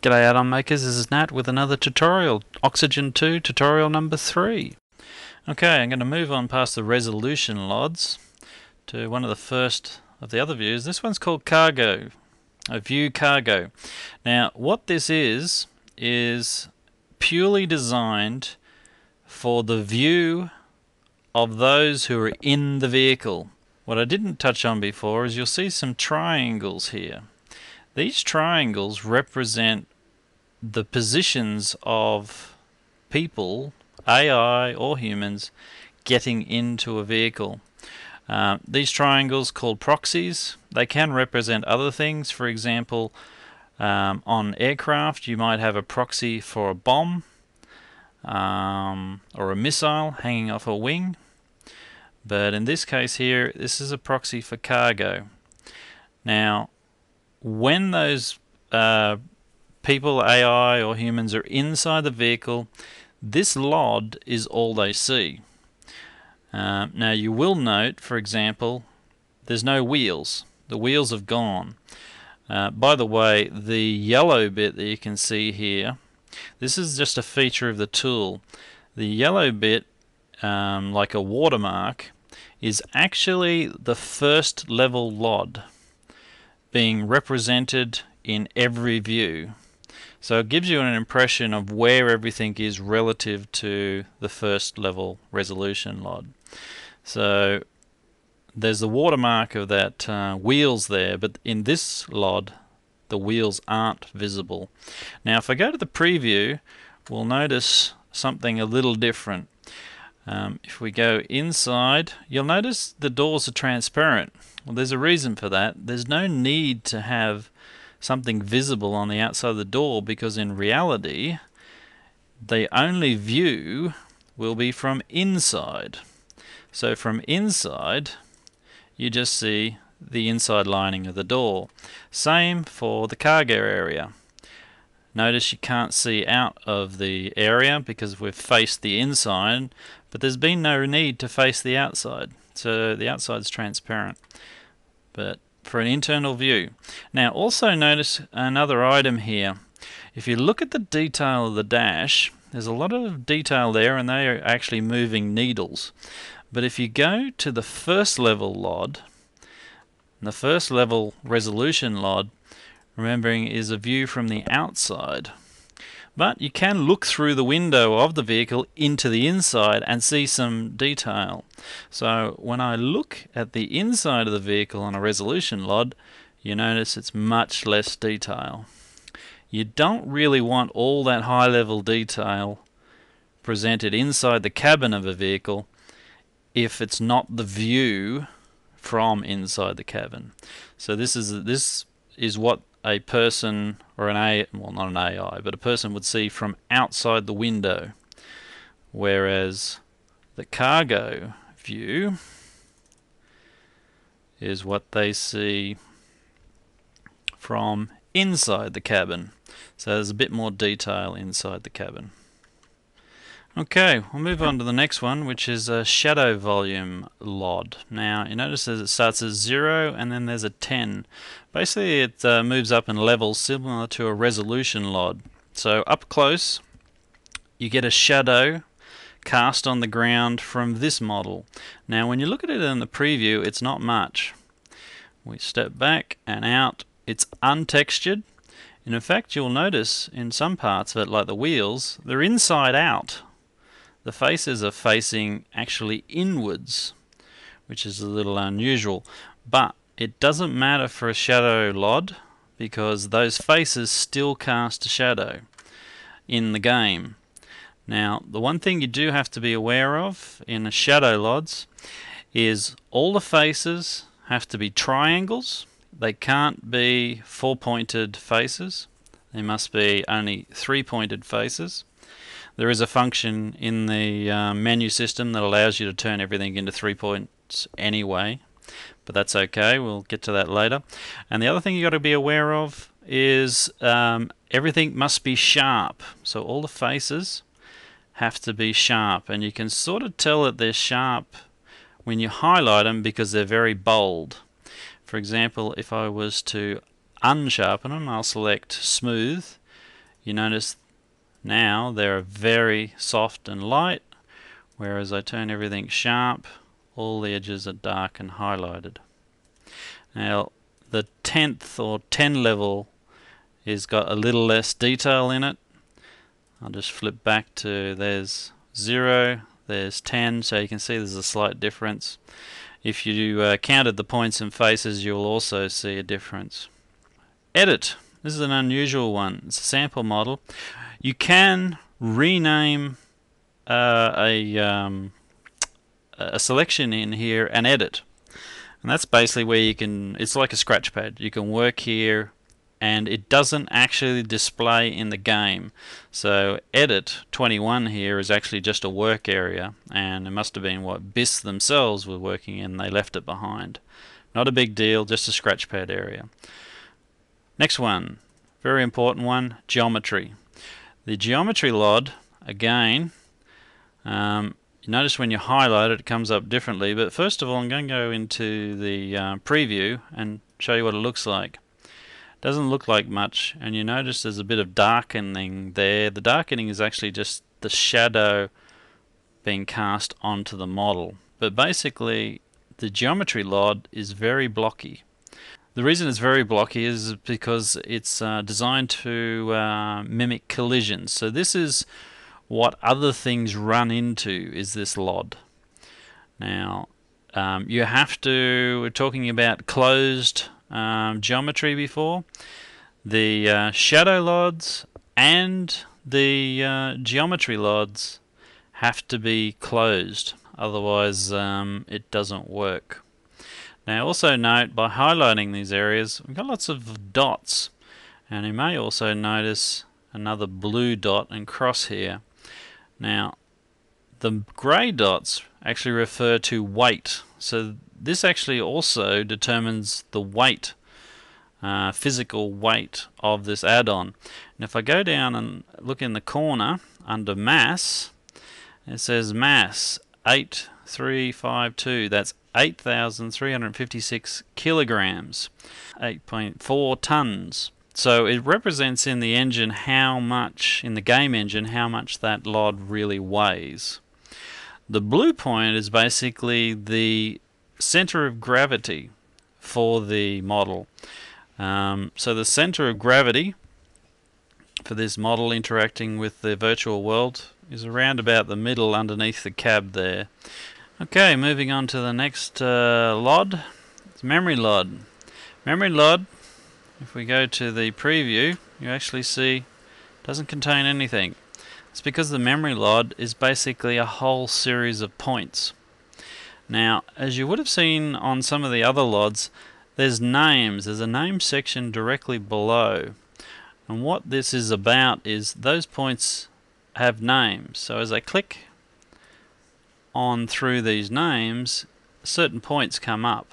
G'day add-on makers, this is Nat with another tutorial, Oxygen 2 tutorial number 3. Okay, I'm going to move on past the resolution LODs to one of the first of the other views. This one's called Cargo, a view cargo. Now what this is, is purely designed for the view of those who are in the vehicle. What I didn't touch on before is you'll see some triangles here. These triangles represent the positions of people, AI or humans, getting into a vehicle. Uh, these triangles called proxies, they can represent other things. For example, um, on aircraft you might have a proxy for a bomb um, or a missile hanging off a wing. But in this case here, this is a proxy for cargo. Now, when those uh, people, AI or humans are inside the vehicle, this LOD is all they see. Uh, now you will note, for example, there's no wheels. The wheels have gone. Uh, by the way, the yellow bit that you can see here, this is just a feature of the tool. The yellow bit, um, like a watermark, is actually the first level LOD being represented in every view. So it gives you an impression of where everything is relative to the first level resolution LOD. So there's the watermark of that uh, wheels there, but in this LOD the wheels aren't visible. Now if I go to the preview, we'll notice something a little different. Um, if we go inside, you'll notice the doors are transparent. Well, there's a reason for that. There's no need to have something visible on the outside of the door because in reality, the only view will be from inside. So from inside, you just see the inside lining of the door. Same for the cargo area. Notice you can't see out of the area because we've faced the inside, but there's been no need to face the outside. So the outside's transparent. But for an internal view. Now also notice another item here. If you look at the detail of the dash, there's a lot of detail there and they are actually moving needles. But if you go to the first level LOD, the first level resolution LOD, remembering is a view from the outside. But you can look through the window of the vehicle into the inside and see some detail. So when I look at the inside of the vehicle on a resolution LOD, you notice it's much less detail. You don't really want all that high level detail presented inside the cabin of a vehicle if it's not the view from inside the cabin. So this is this is what a person or an A well not an AI but a person would see from outside the window. Whereas the cargo view is what they see from inside the cabin. So there's a bit more detail inside the cabin Okay, we'll move on to the next one, which is a shadow volume LOD. Now, you notice as it starts at 0 and then there's a 10. Basically, it uh, moves up in levels similar to a resolution LOD. So up close, you get a shadow cast on the ground from this model. Now, when you look at it in the preview, it's not much. We step back and out, it's untextured. And in fact, you'll notice in some parts of it, like the wheels, they're inside out the faces are facing actually inwards, which is a little unusual. But it doesn't matter for a shadow LOD because those faces still cast a shadow in the game. Now, the one thing you do have to be aware of in a shadow LODs is all the faces have to be triangles. They can't be four-pointed faces. They must be only three-pointed faces. There is a function in the um, menu system that allows you to turn everything into three points anyway, but that's okay. We'll get to that later. And the other thing you got to be aware of is um, everything must be sharp. So all the faces have to be sharp, and you can sort of tell that they're sharp when you highlight them because they're very bold. For example, if I was to unsharpen them, I'll select smooth you notice now they're very soft and light, whereas I turn everything sharp, all the edges are dark and highlighted. Now the 10th or 10 level is got a little less detail in it. I'll just flip back to there's 0, there's 10, so you can see there's a slight difference. If you uh, counted the points and faces, you'll also see a difference. Edit. This is an unusual one. It's a sample model. You can rename uh, a, um, a selection in here and edit. And that's basically where you can, it's like a scratch pad. You can work here and it doesn't actually display in the game. So edit 21 here is actually just a work area and it must have been what BIS themselves were working in. They left it behind. Not a big deal, just a scratch pad area. Next one, very important one, geometry. The geometry LOD, again, um, you notice when you highlight it, it comes up differently. But first of all, I'm going to go into the uh, preview and show you what it looks like. Doesn't look like much, and you notice there's a bit of darkening there. The darkening is actually just the shadow being cast onto the model. But basically, the geometry LOD is very blocky. The reason it's very blocky is because it's uh, designed to uh, mimic collisions. So this is what other things run into is this LOD. Now, um, you have to, we're talking about closed um, geometry before. The uh, shadow LODs and the uh, geometry LODs have to be closed, otherwise um, it doesn't work. Now also note by highlighting these areas we've got lots of dots and you may also notice another blue dot and cross here. Now the grey dots actually refer to weight so this actually also determines the weight, uh, physical weight of this add-on. And if I go down and look in the corner under mass, it says mass 8352. That's 8,356 kilograms, 8.4 tons. So it represents in the engine how much, in the game engine, how much that LOD really weighs. The blue point is basically the center of gravity for the model. Um, so the center of gravity for this model interacting with the virtual world is around about the middle underneath the cab there. Okay, moving on to the next uh, LOD. It's memory LOD. Memory LOD, if we go to the preview, you actually see doesn't contain anything. It's because the memory LOD is basically a whole series of points. Now, as you would have seen on some of the other LODs, there's names. There's a name section directly below. And what this is about is those points have names. So as I click on through these names, certain points come up.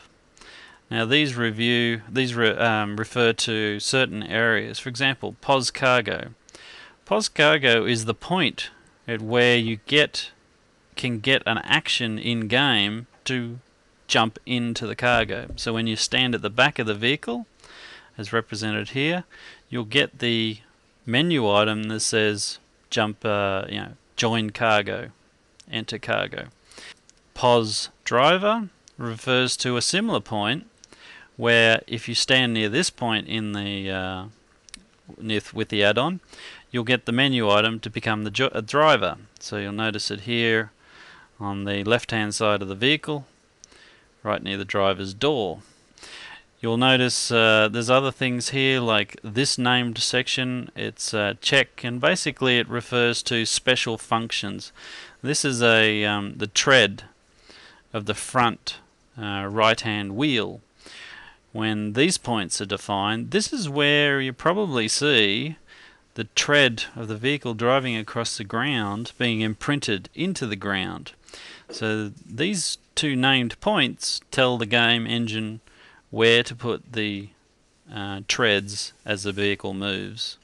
Now these review these re, um, refer to certain areas. For example, POS cargo. POS cargo is the point at where you get can get an action in game to jump into the cargo. So when you stand at the back of the vehicle, as represented here, you'll get the menu item that says jump, uh, you know, join cargo, enter cargo. POS driver refers to a similar point where if you stand near this point in the uh, with the add-on, you'll get the menu item to become the driver. So you'll notice it here on the left hand side of the vehicle right near the driver's door. You'll notice uh, there's other things here like this named section, it's uh, check and basically it refers to special functions. This is a um, the tread of the front uh, right hand wheel. When these points are defined, this is where you probably see the tread of the vehicle driving across the ground being imprinted into the ground. So these two named points tell the game engine where to put the uh, treads as the vehicle moves.